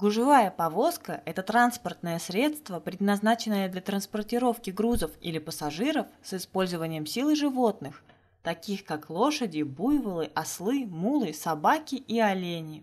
Гужевая повозка – это транспортное средство, предназначенное для транспортировки грузов или пассажиров с использованием силы животных, таких как лошади, буйволы, ослы, мулы, собаки и олени.